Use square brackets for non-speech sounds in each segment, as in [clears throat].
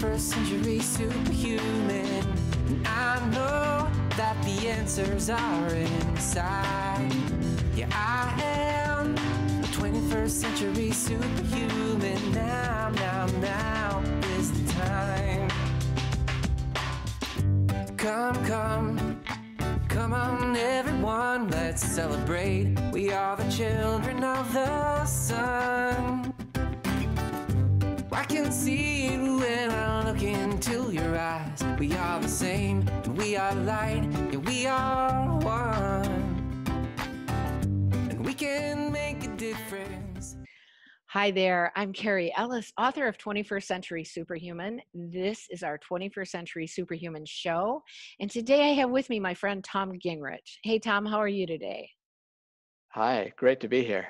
21st century superhuman. And I know that the answers are inside. Yeah, I am a 21st century superhuman. Now, now, now is the time. Come, come, come on, everyone, let's celebrate. We are the children of the sun. I can see it when I look into your eyes. We are the same, and we are light, yeah, we are one. And we can make a difference. Hi there, I'm Cary Ellis, author of 21st Century Superhuman. This is our 21st Century Superhuman show. And today I have with me my friend Tom Gingerich. Hey, Tom, how are you today? Hi, great to be here.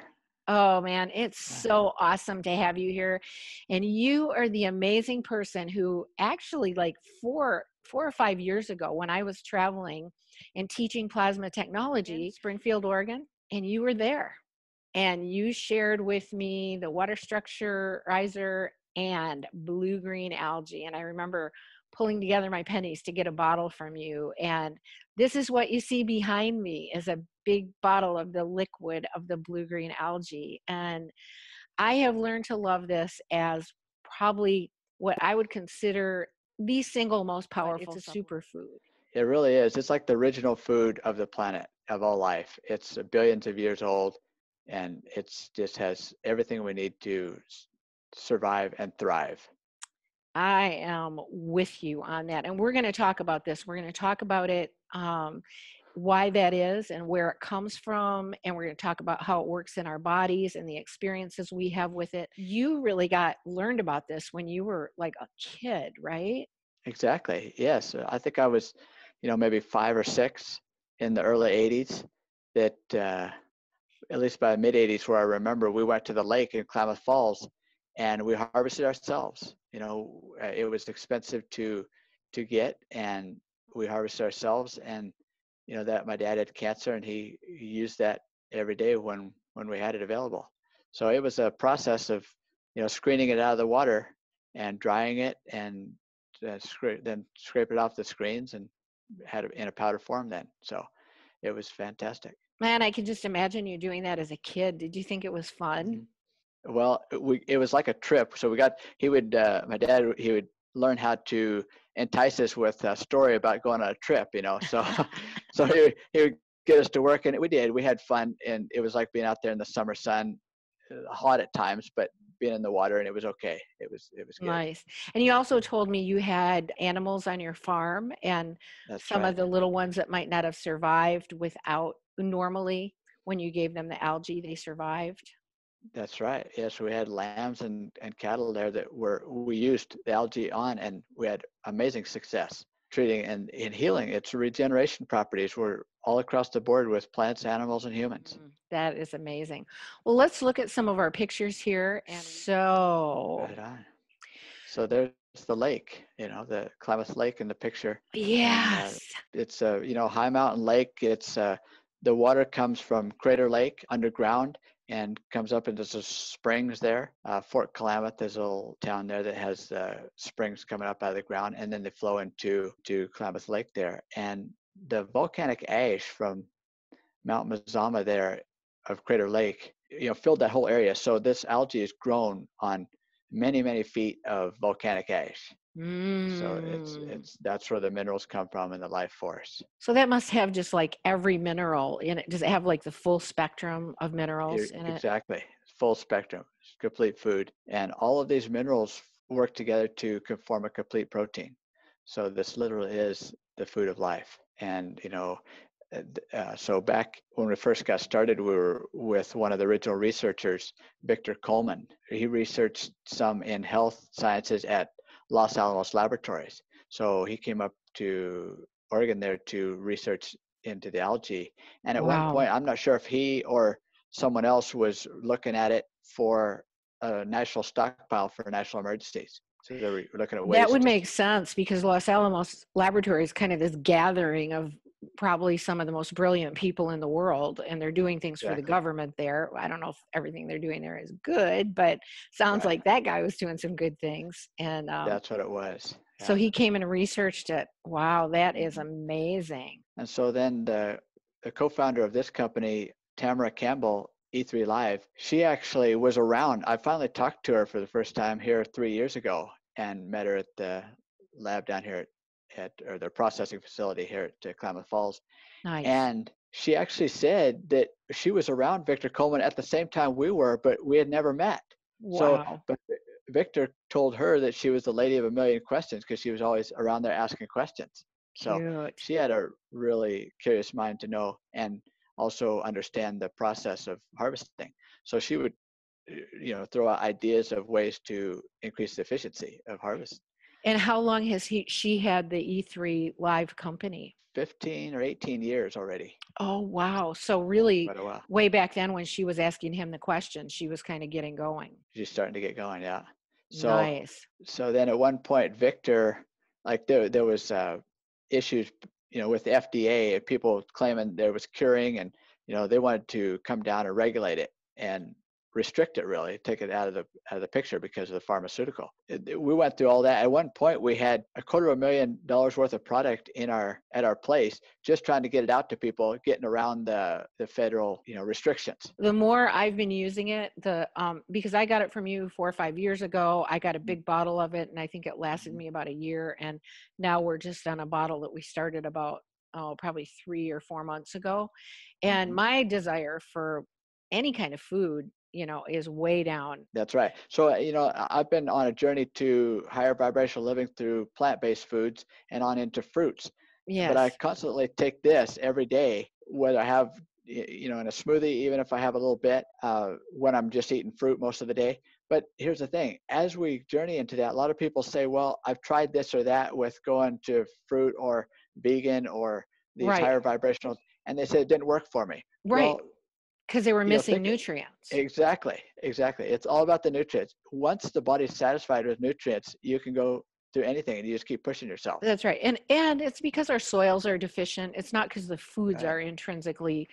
Oh man, it's so awesome to have you here. And you are the amazing person who actually like four four or 5 years ago when I was traveling and teaching plasma technology in Springfield, Oregon, and you were there. And you shared with me the water structure riser and blue green algae and I remember pulling together my pennies to get a bottle from you and this is what you see behind me is a big bottle of the liquid of the blue green algae and i have learned to love this as probably what i would consider the single most powerful it's a superfood It really is. It's like the original food of the planet, of all life. It's billions of years old, and it's just has everything we need to survive and thrive. I am with you on that. And we're going to talk about this. We're going to talk about it, um, why that is, and where it comes from. And we're going to talk about how it works in our bodies and the experiences we have with it. You really got learned about this when you were like a kid, right? Exactly. Yes. I think I was, you know, maybe five or six in the early 80s that, uh, at least by mid 80s, where I remember we went to the lake in Klamath Falls and we harvested ourselves. You know, uh, it was expensive to to get, and we harvested ourselves. And you know that my dad had cancer, and he, he used that every day when when we had it available. So it was a process of you know screening it out of the water and drying it, and uh, scra- then scrape it off the screens and had it in a powder form. Then so it was fantastic. Man, I can just imagine you doing that as a kid. Did you think it was fun? Mhm. Well, it- we it was like a trip. So we got he would uh, my dad he would learn how to entice us with a story about going on a trip. You know, so [laughs] [laughs] so he would, he would get us to work, and we did. We had fun, and it was like being out there in the summer sun, uh, hot at times, but being in the water, and it was okay. It was it was good. Nice. And you also told me you had animals on your farm and That's some right. of the little ones that might not have survived without normally when you gave them the algae, they survived. That's right. Yes, we had lambs and, and cattle there that were we used the algae on, and we had amazing success treating and in healing. Its regeneration properties were all across the board with plants, animals, and humans. Mm, That is amazing. Well, let's look at some of our pictures here. And so, Right. So there's the lake. You know, the Klamath Lake in the picture. yes. It's a you know high mountain lake. It's uh, the water comes from Crater Lake underground and comes up into the springs there. Uh, Fort Klamath is a little town there that has uh, springs coming up out of the ground, and then they flow into to Klamath Lake there. And the volcanic ash from Mount Mazama there of Crater Lake, you know, filled that whole area. So this algae is grown on many many feet of volcanic ash. So it's Mm. it's that's where the minerals come from in the life force. So that must have just like every mineral in it. Does it have like the full spectrum of minerals in it? Exactly, full spectrum, it's complete food, and all of these minerals work together to co- form a complete protein. So this literally is the food of life. And you know, uh, uh, so back when we first got started, we were with one of the original researchers, Victor Coleman. He researched some in health sciences at Los Alamos Laboratories. So he came up to Oregon there to research into the algae. And at Wow. one point, I'm not sure if he or someone else was looking at it for a national stockpile for national emergencies. So they were looking at ways. That would make sense because Los Alamos Laboratory is kind of this gathering of probably some of the most brilliant people in the world and they're doing things for the government there. I don't know if everything they're doing there is good, but sounds Right. like that guy was doing some good things. And um, That's what it was. so he came and researched it. Wow, that is Mhm. amazing. And so then the, the co-founder of this company, Tamara Campbell, E3 Live, she actually was around. I finally talked to her for the first time here three years ago and met her at the lab down here at, at or their processing facility here at uh, Klamath Falls. Nice. And she actually said that she was around Victor Coleman at the same time we were, but we had never met. So, wow. but Victor told her that she was the lady of a million questions because she was always around there asking questions. So Cute. she had a really curious mind to know and also understand the process of harvesting. So she would, you know, throw out ideas of ways to increase the efficiency of harvest. And how long has he she had the E3 live company? 15 or 18 years already. Oh wow. So really Quite a while. way back then when she was asking him the questions, she was kind of getting going. She's starting to get going. Yeah. So nice. so then at one point victor like there there was uh issues you know with the fda people claiming there was curing and you know they wanted to come down and regulate it and restrict it really take it out of the out of the picture because of the pharmaceutical It- we went through all that at one point we had a quarter of a million dollars worth of product in our at our place just trying to get it out to people getting around the the federal you know restrictions the more I've been using it, the um because I got it from you four or five years ago. I got a big bottle of it and I think it lasted Mhm. me about a year. And now we're just on a bottle that we started about oh probably three or four months ago. And Mhm. my desire for any kind of food, you know, is way down. That's right. So, uh, you know, I've been on a journey to higher vibrational living through plant based foods and on into fruits. Yes. But I constantly take this every day, whether I have, you know, in a smoothie, even if I have a little bit, uh, when I'm just eating fruit most of the day. But here's the thing as we journey into that, a lot of people say, well, I've tried this or that with going to fruit or vegan or these Right. higher vibrational, and they said it didn't work for me. right. Well, Because they were you know, missing nutrients. Exactly, exactly. It's all about the nutrients. Once the body's satisfied with nutrients, you can go through anything and you just keep pushing yourself. That's right. And and it's because our soils are deficient. It's not because the foods Right. are intrinsically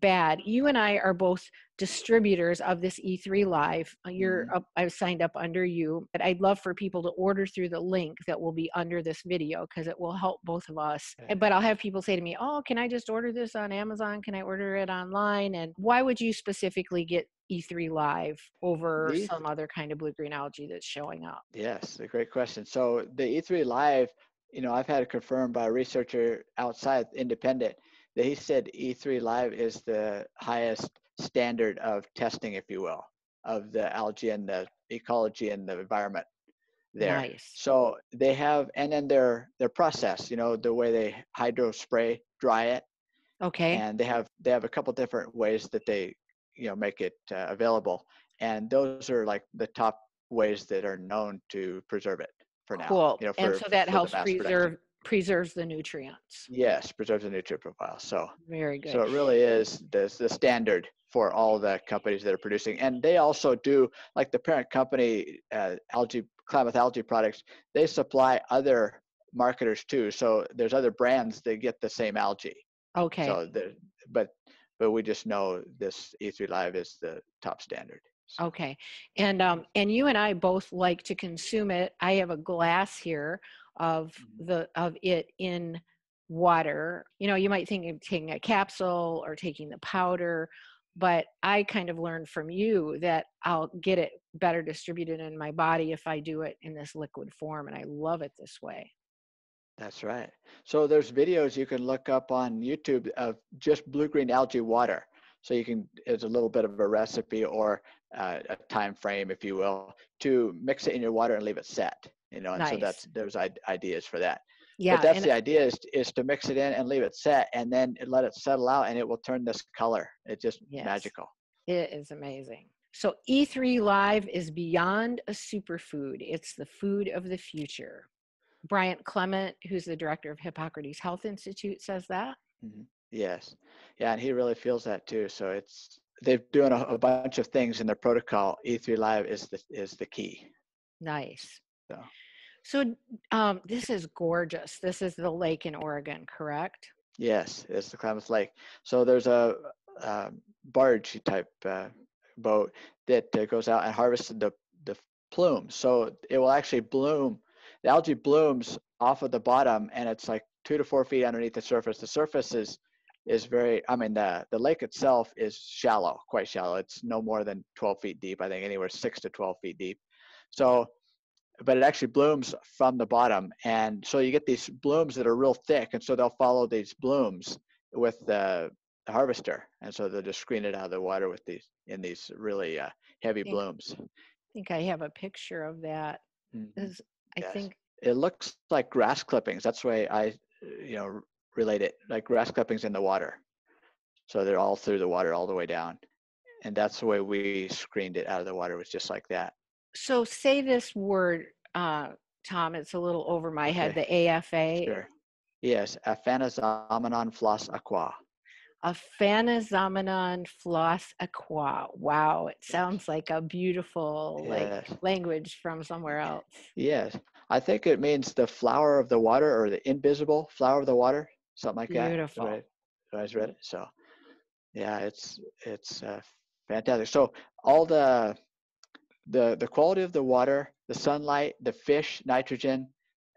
bad. You and I are both distributors of this E3 Live. Uh, You're Mhm. up, I've signed up under you, but I'd love for people to order through the link that will be under this video because it will help both of us. Okay. But I'll have people say to me, "Oh, can I just order this on Amazon? Can I order it online?" And why would you specifically get E3 Live over some other kind of blue green algae that's showing up? Yes, a great question. So the E3 Live, you know, I've had it confirmed by a researcher outside, independent, he said E3 Live is the highest standard of testing, if you will, of the algae and the ecology and the environment there. Nice. So they have, and then their their process, you know, the way they hydro spray, dry it, Okay. and they have they have a couple different ways that they you know make it uh, available and those are like the top ways that are known to preserve it for now Cool. you know, and so that helps preserve production. Preserve preserves the nutrients. yes preserves the nutrient profile so Very good. so it really is the, the standard for all the companies that are producing and they also do like the parent company uh, algae klamath algae products they supply other marketers too so there's other brands that get the same algae okay. So the but but we just know this E3 Live is the top standard. So, Okay. And um and you and I both like to consume it. I have a glass here of Mhm. the of it in water. You know, you might think of taking a capsule or taking the powder, but I kind of learned from you that I'll get it better distributed in my body if I do it in this liquid form and I love it this way. That's right. So there's videos you can look up on YouTube of just blue green algae water. So you can it's a little bit of a recipe or uh, a time frame, if you will, to mix it in your water and leave it set. You know, and so that's there's ideas for that. Yeah. but that's the idea is is to mix it in and leave it set, and then let it settle out, and it will turn this color. It's just Yes. magical. It is amazing. So E3 Live is beyond a superfood. It's the food of the future. Brian Clement, who's the director of Hippocrates Health Institute, says that. Mm-hmm. Yes. Yeah, and he really feels that too. So it's they're doing a, a bunch of things in their protocol. E3 Live is the is the key. Nice. So. So um, this is gorgeous. This is the lake in Oregon, correct? Yes, it's the Klamath Lake. So there's a, um barge type uh, boat that uh, goes out and harvests the the plumes. So it will actually bloom. The algae blooms off of the bottom, and it's like two to four feet underneath the surface. The surface is is very. I mean, the the lake itself is shallow, quite shallow. It's no more than 12 feet deep. I think anywhere six to 12 feet deep. So but it actually blooms from the bottom. And so you get these blooms that are real thick. And so they'll follow these blooms with the, harvester. And so they'll just screen it out of the water with these in these really uh, heavy Yeah. blooms. I think I have a picture of that. Mhm. Is I Yes. think It looks like grass clippings. That's the way I, you know, relate it like grass clippings in the water. So they're all through the water all the way down. And that's the way we screened it out of the water was just like that. So. Say this word, uh, Tom. It's a little over my head. Okay. The AFA. Sure. Yes, Aphanizomenon flos aqua. A Phanazamenon floss aqua. Wow, it sounds like a beautiful like language from somewhere else. Yes, I think it means the flower of the water or the invisible flower of the water, something like that. is Beautiful. I- read it. So, yeah, it's it's uh, fantastic. So all the the the quality of the water, the sunlight, the fish, nitrogen,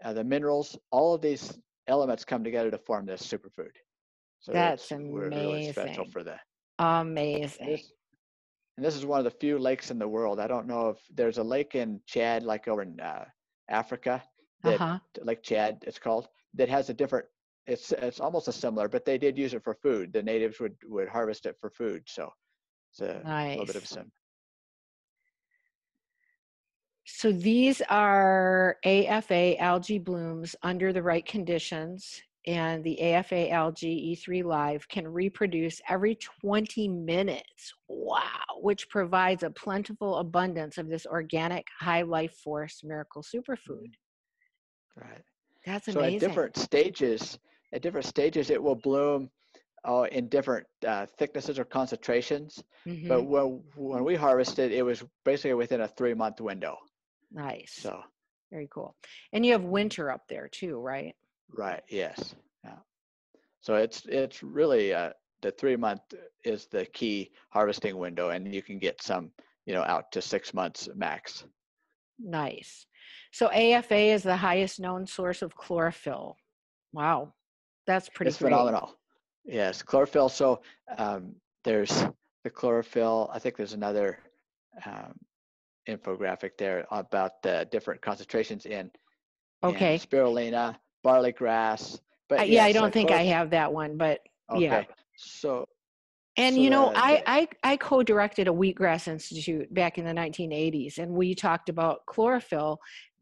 uh, the minerals, all of these elements come together to form this superfood. So That's we're really special for the Amazing. this, and this is one of the few lakes in the world. I don't know if there's a lake in Chad, like over in uh, Africa, uh-huh. Lake Chad, it's called, that has a different. It's it's almost a similar, but they did use it for food. The natives would would harvest it for food, so it's a little bit of a sim. So these are AFA algae blooms under the right conditions, and the AFA algae E3 Live can reproduce every 20 minutes. Wow, which provides a plentiful abundance of this organic high life force miracle superfood. Right. That's amazing. So at different stages, at different stages, it will bloom uh, in different uh, thicknesses or concentrations. Mhm, But when when we harvested, it was basically within a three month window. Nice. So Very cool. And you have winter up there too, right? right, yes, yeah. So it's it's really uh, the three month is the key harvesting window, and you can get some, you know, out to six months max. Nice. So AFA is the highest known source of chlorophyll. Wow. That's pretty it's great. phenomenal. Yes, chlorophyll. So um, there's the chlorophyll. I think there's another um, infographic there about the different concentrations in, in Okay. spirulina, barley grass. But I- yeah, I yes, uh, don't think I have that one, but Okay. yeah. So And So you know, I, I I co-directed a wheatgrass institute back in the 1980s, and we talked about chlorophyll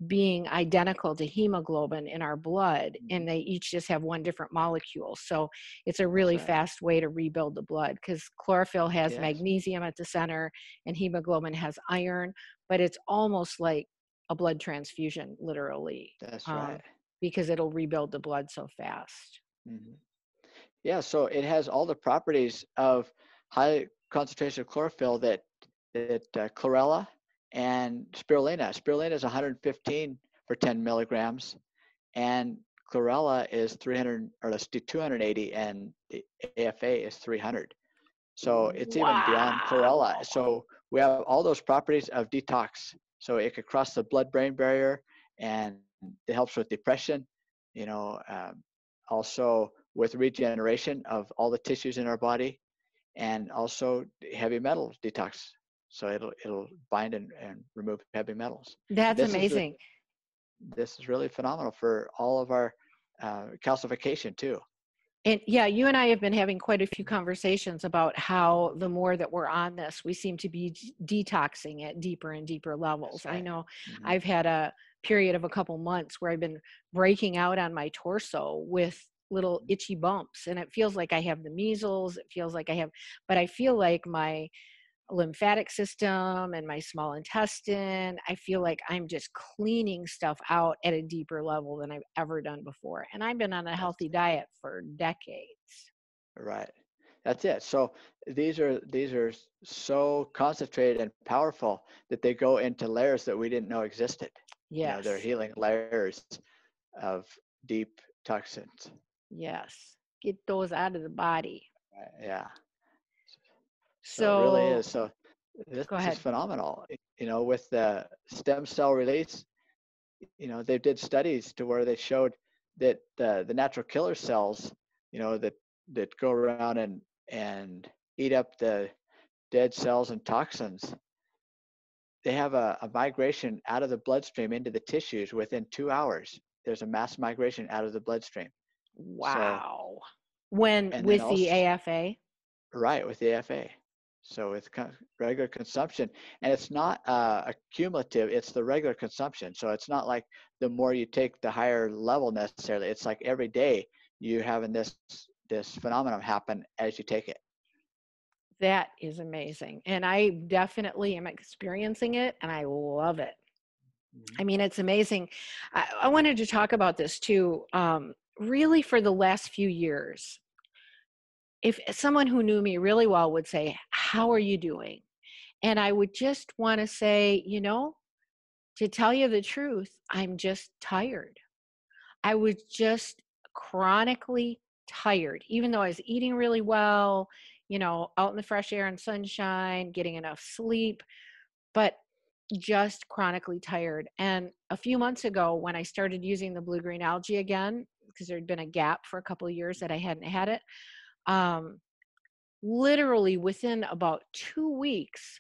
being identical to hemoglobin in our blood, Mm-hmm. and they each just have one different molecule. So it's a really right. fast way to rebuild the blood because chlorophyll has Yes. magnesium at the center, and hemoglobin has iron, but it's almost like a blood transfusion, literally, that's um, right. because it'll rebuild the blood so fast. Mhm. Yeah, so it has all the properties of high concentration of chlorophyll that that uh, chlorella and spirulina. Spirulina is 115 for 10 milligrams, and chlorella is 300 or let's do 280, and the AFA is 300. So it's even beyond chlorella. So we have all those properties of detox. So it could cross the blood-brain barrier, and it helps with depression. You know, um, also with regeneration of all the tissues in our body and also heavy metals detox so it'll it'll bind and, and remove heavy metals That's This is amazing. this is really phenomenal for all of our uh, calcification too And yeah, you and I have been having quite a few conversations about how the more that we're on this, we seem to be detoxing at deeper and deeper levels. I right. know Mhm. I've had a period of a couple months where I've been breaking out on my torso with little itchy bumps, and it feels like I have the measles. It feels like I have, but I feel like my lymphatic system and my small intestine, I feel like I'm just cleaning stuff out at a deeper level than I've ever done before. And I've been on a healthy diet for decades. right that's it so these are these are so concentrated and powerful that they go into layers that we didn't know existed you know they're healing layers of deep toxins Yes. get those out of the body. Right, Yeah. So, So it really is. So this Go ahead. is phenomenal. You know, with the stem cell release, you know, they did studies to where they showed that the the natural killer cells, you know, that that go around and and eat up the dead cells and toxins, they have a, a migration out of the bloodstream into the tissues within two hours. There's a mass migration out of the bloodstream. Wow. when and then with the AFA, Right, with the AFA. So with con- regular consumption, and it's not uh, a cumulative; it's the regular consumption. So it's not like the more you take, the higher level necessarily. It's like every day you having this this phenomenon happen as you take it. that is amazing. And I definitely am experiencing it and I love it. I mean, it's amazing. I, I wanted to talk about this too. Um, really, for the last few years, if eh, someone who knew me really well would say, How are you doing? And I would just want to say, You know, to tell you the truth, I'm just tired. I was just chronically tired, even though I was eating really well, you know, out in the fresh air and sunshine, getting enough sleep. But just chronically tired. And a few months ago, when I started using the blue green algae again, because there had been a gap for a couple of years that I hadn't had it, um, literally within about two weeks,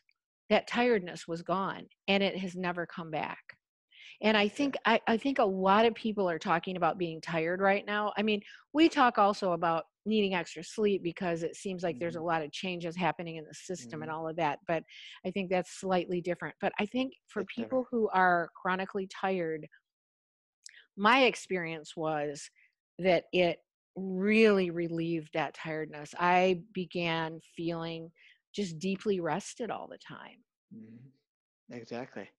that tiredness was gone and it has never come back. And I think I, I think a lot of people are talking about being tired right now. I mean, we talk also about needing extra sleep because it seems like there's a lot of changes happening in the system and all of that. But I think that's slightly different. But I think for It's people who are chronically tired, my experience was that it really relieved that tiredness. I began feeling just deeply rested all the time. Mhm. Exactly.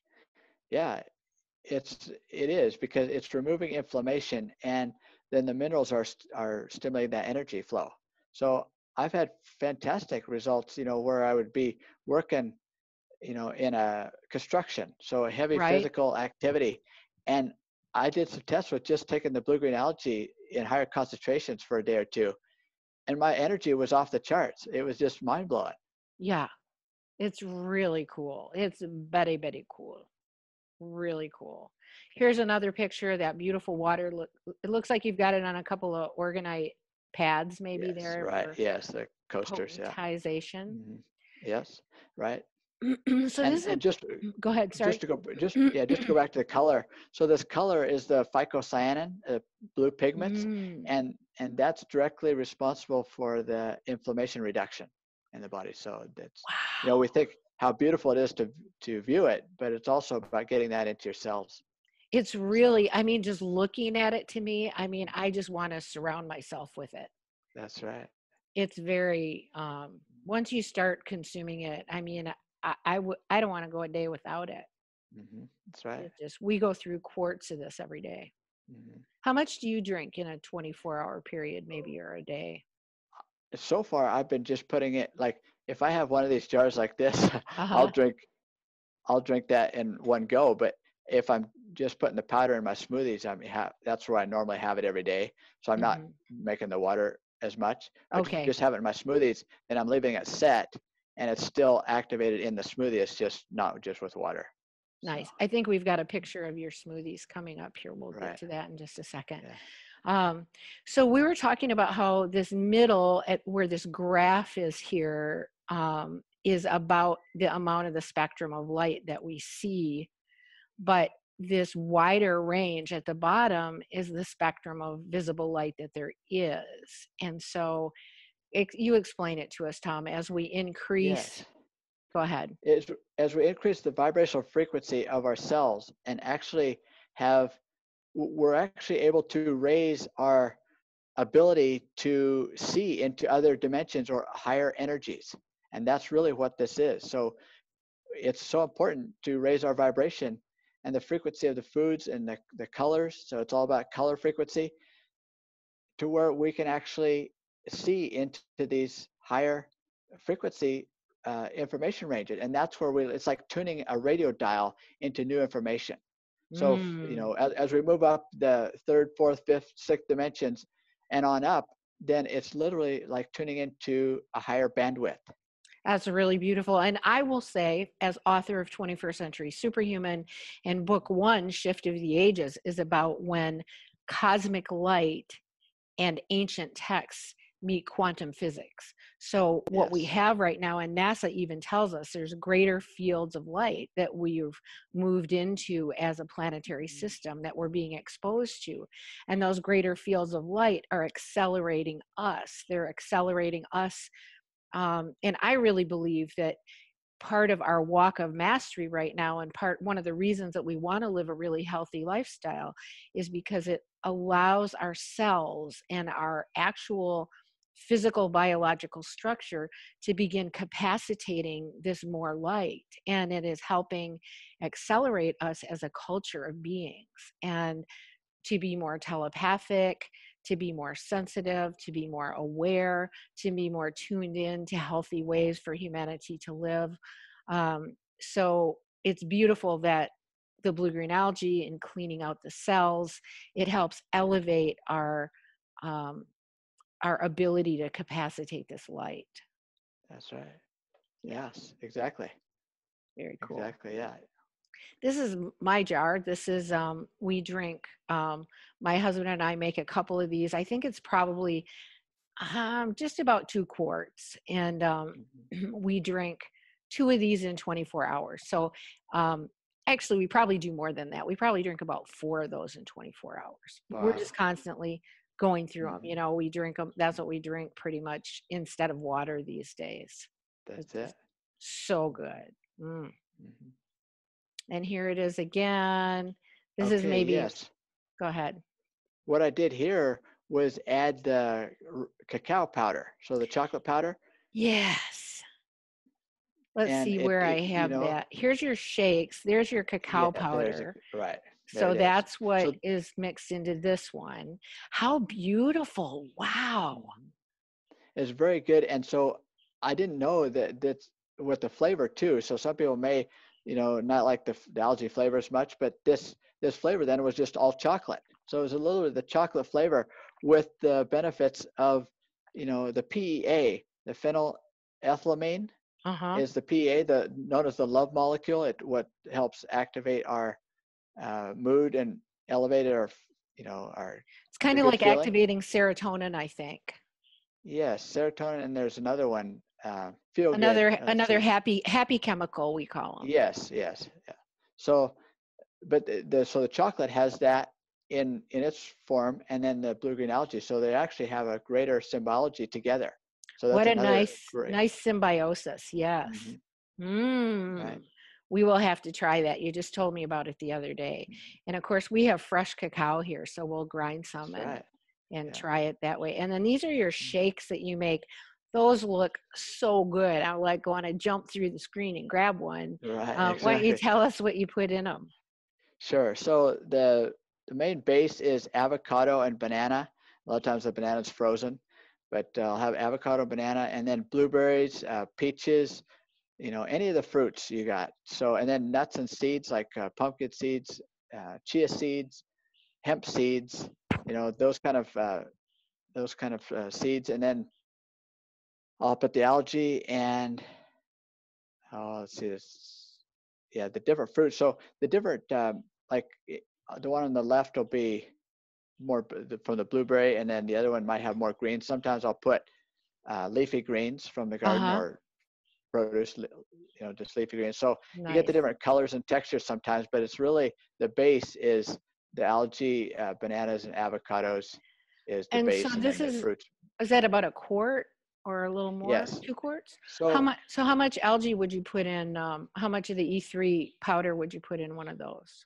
Yeah, it's it is because it's removing inflammation, and then the minerals are st- are stimulating that energy flow. So I've had fantastic results. You know, where I would be working, you know, in a construction, so a heavy Right. physical activity, and I did some tests with just taking the blue green algae in higher concentrations for a day or two, and my energy was off the charts. It was just mind blowing. Yeah, it's really cool. It's very, very cool. Really cool. Here's another picture of that beautiful water. Look, it looks like you've got it on a couple of orgonite pads, maybe Yes, there right. Yes, the coasters. Yeah. Mhm. Yes, right. [clears throat] so and, this is just go ahead. Sorry. just to go just [clears throat] yeah just to go back to the color. So this color is the phycocyanin, uh, blue pigments, Mm, and and that's directly responsible for the inflammation reduction in the body. So that's you know we think how beautiful it is to to view it, but it's also about getting that into your cells. It's really, I mean, just looking at it to me, I mean, I just want to surround myself with it. That's right. It's very, um, once you start consuming it, I mean, I, I would, I don't want to go a day without it. hmm That's right. It just, we go through quarts of this every day. hmm How much do you drink in a 24 hour period, maybe, or a day? So far, I've been just putting it like if I have one of these jars like this, [laughs] Uh-huh. I'll drink I'll drink that in one go. But if I'm just putting the powder in my smoothies, I mean, ha- that's where I normally have it every day. So I'm not Mhm. making the water as much. But Okay. Just have it in my smoothies, and I'm leaving it set, and it's still activated in the smoothie. It's just not just with water. Nice. So, I think we've got a picture of your smoothies coming up here. We'll get to that in just a second. Yeah. Um, so we were talking about how this middle at where this graph is here um, is about the amount of the spectrum of light that we see, but this wider range at the bottom is the spectrum of visible light that there is. And so ex- you explain it to us, Tom, as we increase. yes. Go ahead. is as we increase the vibrational frequency of our cells and actually have we're actually able to raise our ability to see into other dimensions or higher energies and that's really what this is so it's so important to raise our vibration and the frequency of the foods and the, the colors so it's all about color frequency to where we can actually see into these higher frequency uh, information ranges and that's where we it's like tuning a radio dial into new information so f- you Mm. know as, as we move up the third fourth fifth sixth dimensions and on up then it's literally like tuning into a higher bandwidth. That's really beautiful. And I will say, as author of 21st Century Superhuman and book one, Shift of the Ages, is about when cosmic light and ancient texts meet quantum physics. So, what we have right now, and NASA even tells us there's greater fields of light that we've moved into as a planetary Mhm. system that we're being exposed to. And those greater fields of light are accelerating us. They're accelerating us. Um, and I really believe that part of our walk of mastery right now and part one of the reasons that we want to live a really healthy lifestyle is because it allows our cells and our actual physical biological structure to begin capacitating this more light. And it is helping accelerate us as a culture of beings and to be more telepathic to be more sensitive to be more aware to be more tuned in to healthy ways for humanity to live. Um, so it's beautiful that the blue green algae and cleaning out the cells it helps elevate our um, our ability to capacitate this light That's right. Yes, exactly. very cool Exactly. Yeah. this is my jar this is um we drink um my husband and i make a couple of these i think it's probably um just about two quarts and um Mhm. [clears throat] we drink two of these in 24 hours so um actually we probably do more than that we probably drink about four of those in 24 hours we're just constantly going through them you know we drink them that's what we drink pretty much instead of water these days That's It's it. so good mm. Mhm. and here it is again this is maybe yes. go ahead What I did here was add the r- cacao powder, so the chocolate powder. yes let's And see it- where i it- you have know- that here's your shakes there's your cacao Yeah, a- powder right. So is. that's what is So- mixed into this one how beautiful wow Mhm. It's very good, and so I didn't know that that's with the flavor too. So some people may, you know, not like the, the algae flavor as much, but this this flavor then was just all chocolate. So it was a little bit of the chocolate flavor with the benefits of, you know, the PEA, the phenylethylamine uh-huh is the PEA, the known as the love molecule. It what helps activate our uh, mood and elevated our, you know, our it's kind of like feeling. activating serotonin i think yes serotonin, and there's another one. Uh, feel another let's another see. happy happy chemical we call them Yes, yes, yeah. So, but the, the so the chocolate has that in in its form, and then the blue green algae. So they actually have a greater symbology together. So that's what a nice great- nice symbiosis yes Mhm, Mm. Right. We will have to try that. You just told me about it the other day. And of course, we have fresh cacao here, so we'll grind some That's and, right. and yeah. try it that way. And then these are your Mhm. shakes that you make. Those look so good. I like want to jump through the screen and grab one. Right. Um, Why don't you tell us what you put in them? Sure. So the the main base is avocado and banana. A lot of times the banana's frozen, but uh, I'll have avocado, banana, and then blueberries, uh, peaches, you know, any of the fruits you got. So and then nuts and seeds like uh, pumpkin seeds, uh, chia seeds, hemp seeds, you know, those kind of uh, those kind of uh, seeds, and then I'll put the algae and oh, let's see this. Yeah, the different fruits. So the different um, like uh, the one on the left will be more from the blueberry, and then the other one might have more greens. Sometimes I'll put uh, leafy greens from the garden Uh-huh. or produce, you know, just leafy greens. So you get the different colors and textures sometimes, but it's really the base is the algae, uh, bananas, and avocados is the And base, so and this is- fruits. Is that about a quart or a little more? Yes. Two quarts? So how much? So how much algae would you put in? Um, how much of the E3 powder would you put in one of those?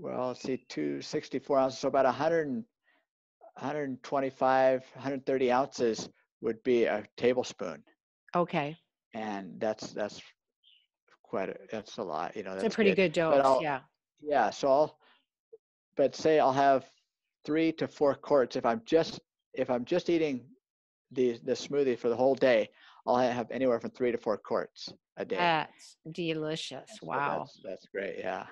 well, let's see, 264 ounces, so about 100, and- 125, 130 ounces would be a tablespoon, Okay, and that's that's quite a, that's a lot, you know. it's a pretty good, But dose. Yeah. Yeah, so I'll, but say I'll have three to four quarts if I'm just if I'm just eating the the smoothie for the whole day. I'll have anywhere from three to four quarts a day. That's delicious. So Wow. that's, that's great. Yeah,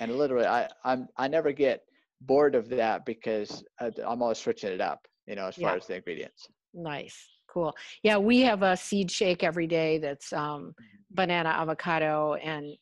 and literally, I I'm I never get bored of that because I, I'm always switching it up. you know, as Yeah. far as the ingredients. Nice. Cool. Yeah, we have a seed shake every day that's um, Mm-hmm. banana, avocado, and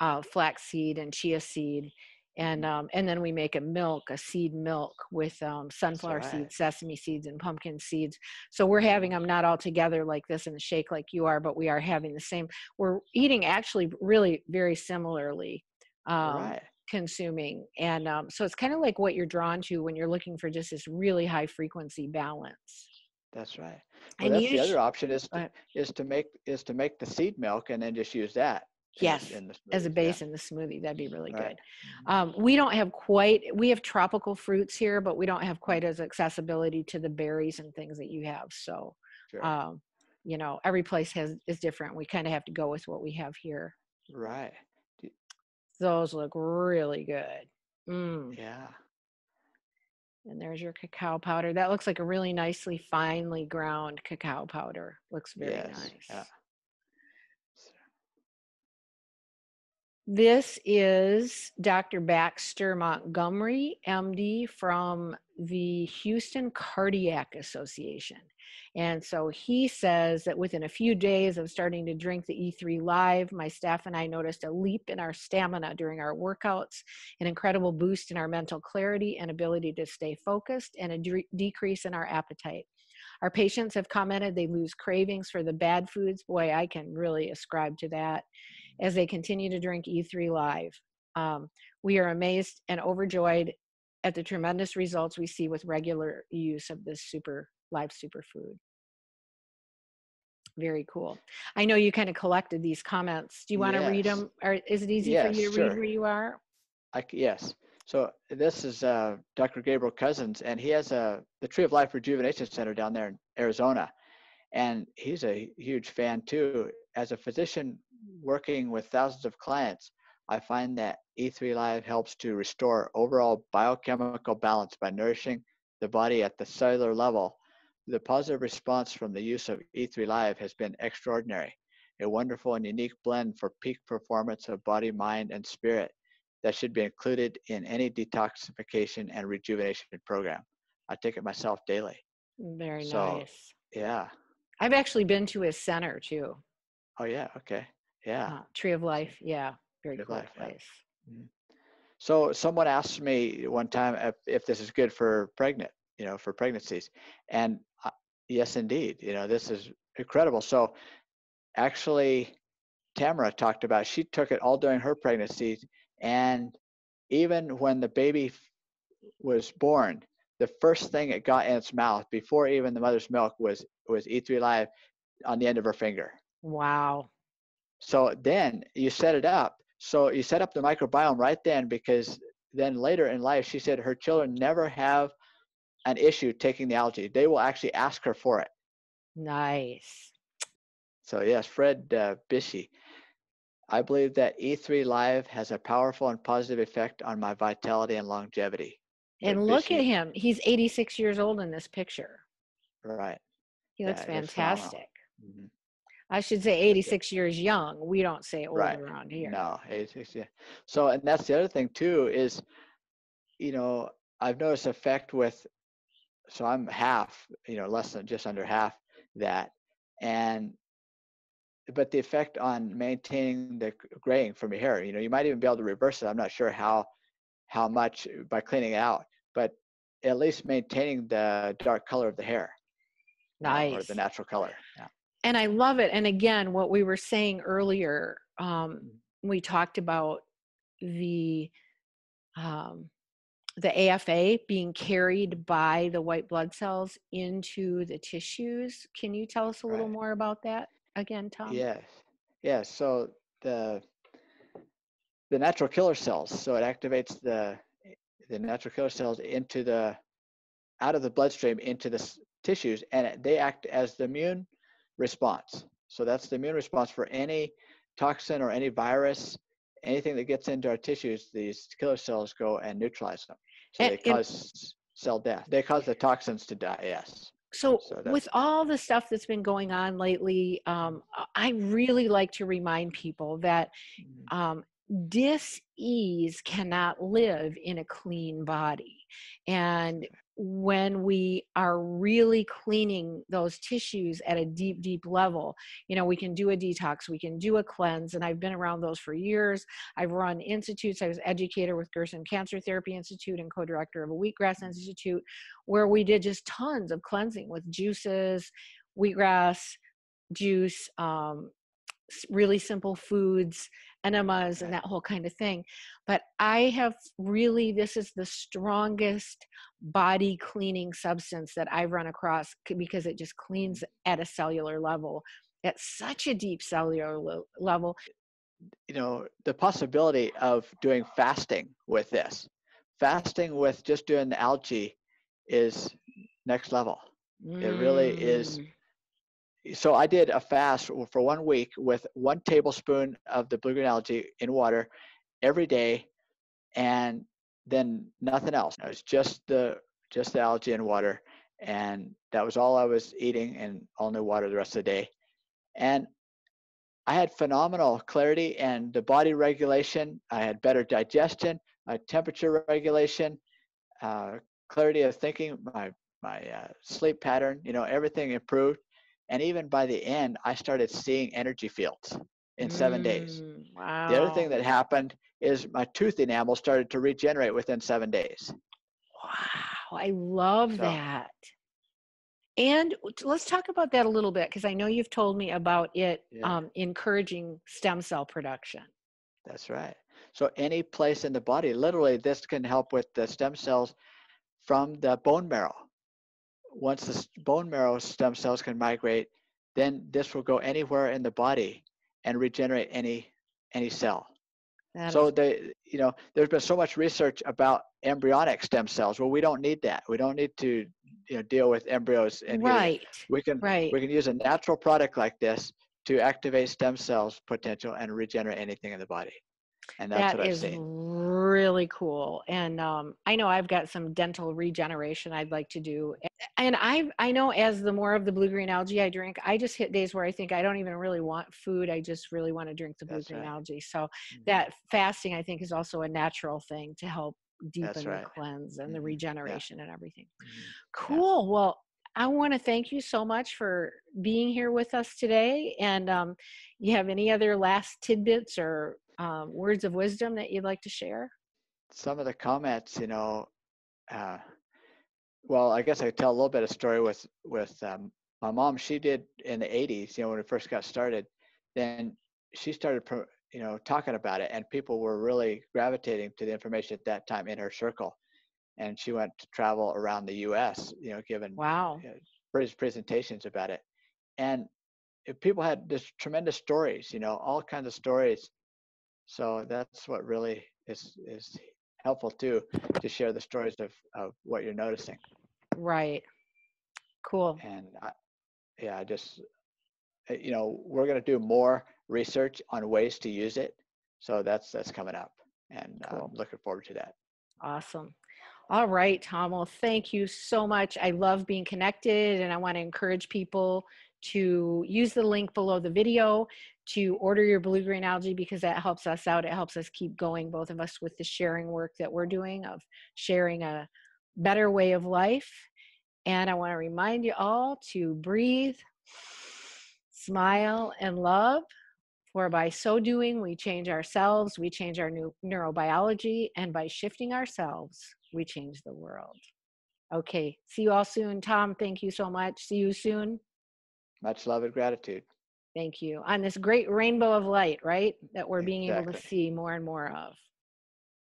uh, flax seed and chia seed. And Mm-hmm. um, and then we make a milk, a seed milk with um, sunflower right. seeds, sesame seeds, and pumpkin seeds. So we're having them not all together like this in a shake like you are, but we are having the same. We're eating actually really very similarly. Um, right. consuming and um, so it's kind of like what you're drawn to when you're looking for just this really high frequency balance That's right. Well, and that's the other option is to, is to make is to make the seed milk and then just use that. in the- Yes, in the as a smoothies, yeah. base in the smoothie that'd be really Right. good um, we don't have quite we have tropical fruits here but we don't have quite as accessibility to the berries and things that you have so Sure. um, you know every place has is different we kind of have to go with what we have here right. those look really good mm. Yeah. And there's your cacao powder that looks like a really nicely finely ground cacao powder looks very yes. nice Yeah. This is Dr. Baxter Montgomery, MD, from the Houston Cardiac Association. And so he says that within a few days of starting to drink the E3 Live, my staff and I noticed a leap in our stamina during our workouts, an incredible boost in our mental clarity and ability to stay focused, and a de- decrease in our appetite. Our patients have commented they lose cravings for the bad foods. Boy, I can really ascribe to that as they continue to drink E3 Live. Um, we are amazed and overjoyed at the tremendous results we see with regular use of this super live superfood. Very cool. I know you kind of collected these comments. Do you want to read them? Or is it easy Yes, for you to sure. read where you are? I yes. So this is uh, Dr. Gabriel Cousens, and he has a the Tree of Life Rejuvenation Center down there in Arizona, and he's a huge fan too. As a physician working with thousands of clients, I find that E3 Live helps to restore overall biochemical balance by nourishing the body at the cellular level. The positive response from the use of E3 Live has been extraordinary, a wonderful and unique blend for peak performance of body, mind, and spirit that should be included in any detoxification and rejuvenation program. I take it myself daily. Very So, nice. Yeah. I've actually been to his center too. Oh yeah. Okay. Yeah. Uh, Tree of Life. Yeah. Very Tree of cool Life, yeah. place. So someone asked me one time if, if this is good for pregnant, you know, for pregnancies, and uh, yes, indeed. You know, this is incredible. So actually, Tamara talked about she took it all during her pregnancy, and even when the baby was born, the first thing it got in its mouth before even the mother's milk was was E3 Live on the end of her finger. Wow. So then you set it up. So you set up the microbiome right then because then later in life, she said her children never have an issue taking the algae. They will actually ask her for it. Nice. So yes, Fred uh, Bisci. I believe that E3 Live has a powerful and positive effect on my vitality and longevity. Fred And look at him. He's 86 years old in this picture. Right. He looks Yeah, it is phenomenal. fantastic. Mhm. I should say 86 years young. We don't say old Right. around here. No, it's, it's, yeah. So, and that's the other thing too is, you know, I've noticed effect with, so I'm half, you know, less than just under half that, and, but the effect on maintaining the graying from your hair, you know, you might even be able to reverse it. I'm not sure how, how much uh, by cleaning it out, but at least maintaining the dark color of the hair, you know, or the natural color. Yeah. And I love it. And again, what we were saying earlier, um, Mm-hmm. we talked about the um, the AFA being carried by the white blood cells into the tissues. Can you tell us a little Right. more about that again, Tom? Yes. Yes. So the the natural killer cells. So it activates the the natural killer cells into the out of the bloodstream into the s- tissues, and they act as the immune response. So that's the immune response for any toxin or any virus, anything that gets into our tissues. These killer cells go and neutralize them. So And- they and- cause cell death. They cause the toxins to die. Yes. So, So with all the stuff that's been going on lately, um, I- really like to remind people that Mhm. um, dis-ease cannot live in a clean body and when we are really cleaning those tissues at a deep, deep level. You know, we can do a detox, we can do a cleanse, and I've been around those for years. I've run institutes. I was educator with Gerson Cancer Therapy Institute and co-director of a wheatgrass institute, where we did just tons of cleansing with juices, wheatgrass juice, um, really simple foods enemas and that whole kind of thing but i have really this is the strongest body cleaning substance that i've run across because it just cleans at a cellular level at such a deep cellular level. You know the possibility of doing fasting with this fasting with just doing the algae is next level. Mm. it really is mm so I did a fast for one week with one tablespoon of the blue green algae in water every day, and then nothing else. It was just the just the algae and water, and that was all I was eating, and all new water the rest of the day. And I had phenomenal clarity and the body regulation. I had better digestion, my temperature regulation, uh, clarity of thinking, my my uh, sleep pattern. You know, everything improved and even by the end, I started seeing energy fields in seven days. Wow. The other thing that happened is my tooth enamel started to regenerate within seven days. Wow, I love so, that. And let's talk about that a little bit because I know you've told me about it yeah. um, encouraging stem cell production. That's right. So, any place in the body, literally, this can help with the stem cells from the bone marrow once the bone marrow stem cells can migrate, then this will go anywhere in the body and regenerate any any cell. That so is... they, you know, there's been so much research about embryonic stem cells. Well, we don't need that. We don't need to, you know, deal with embryos. And right. We can right. we can use a natural product like this to activate stem cells potential and regenerate anything in the body and that's that what I've is seen. really cool and um, i know i've got some dental regeneration i'd like to do and i i know as the more of the blue green algae i drink i just hit days where i think i don't even really want food i just really want to drink the blue green right. algae so mm-hmm. that fasting i think is also a natural thing to help deepen right. the cleanse and mm-hmm. the regeneration yeah. and everything mm-hmm. cool yeah. well I want to thank you so much for being here with us today. And um, you have any other last tidbits or um, words of wisdom that you'd like to share? Some of the comments, you know, uh, well, I guess I could tell a little bit of story with with um, my mom. She did in the '80s, you know, when it first got started. Then she started, you know, talking about it, and people were really gravitating to the information at that time in her circle. And she went to travel around the U.S., you know, giving wow you know, presentations about it, and people had this tremendous stories, you know, all kinds of stories so that's what really is is helpful too to share the stories of of what you're noticing. Right. Cool. And I, yeah, I just eh, you know we're going to do more research on ways to use it. So that's that's coming up, and cool. I'm looking forward to that. Awesome. All right, Tom. Well, thank you so much. I love being connected, and I want to encourage people to use the link below the video to order your blue green algae because that helps us out. It helps us keep going, both of us, with the sharing work that we're doing of sharing a better way of life. And I want to remind you all to breathe, smile, and love. For by so doing, we change ourselves, we change our new neurobiology, and by shifting ourselves, we change the world. Okay, see you all soon. Tom, thank you so much. See you soon. Much love and gratitude. Thank you. On this great rainbow of light, right? That we're being exactly. able to see more and more of.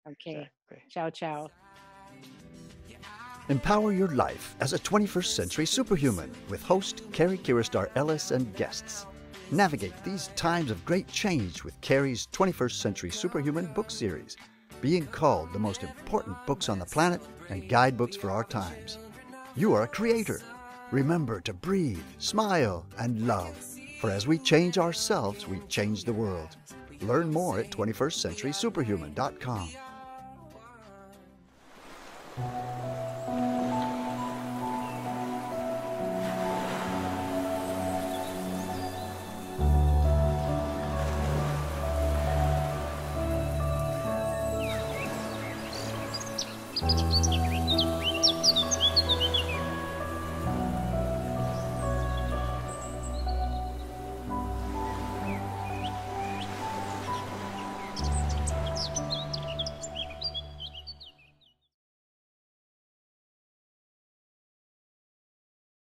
Okay. Exactly. Ciao, ciao. Empower your life as a 21st century superhuman with host Cary Kirastar Ellis and guests. Navigate these times of great change with Cary's 21st Century Superhuman book series, being called the most important books on the planet and guidebooks for our times. You are a creator. Remember to breathe, smile, and love. For as we change ourselves, we change the world. Learn more at 21stcenturysuperhuman.com.